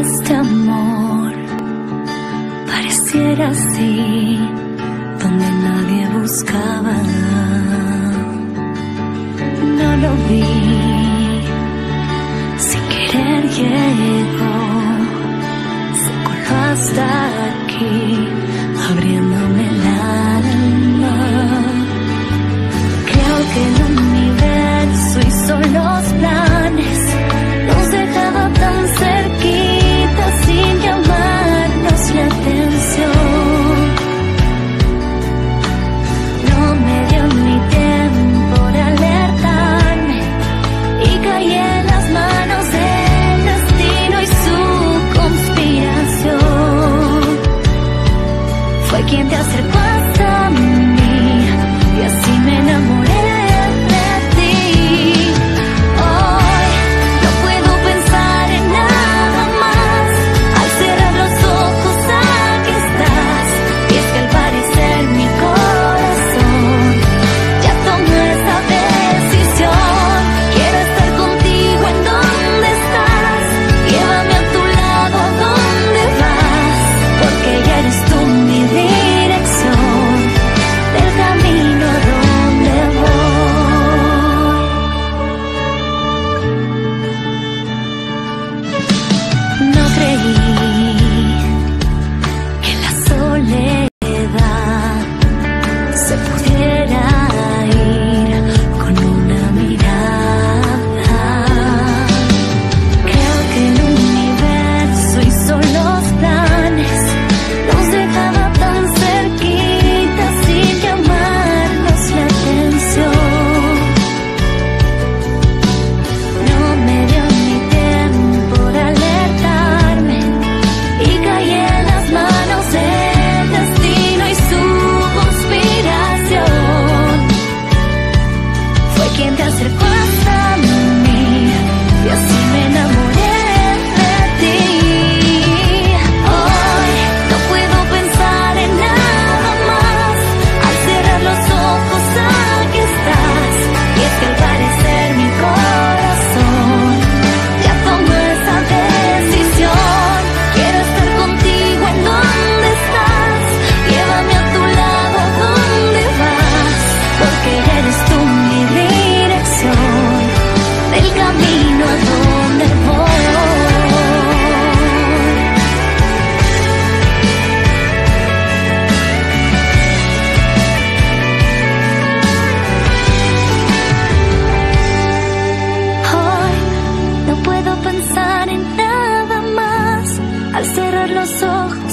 este amor pareciera así, donde nadie buscaba. No lo vi. Los ojos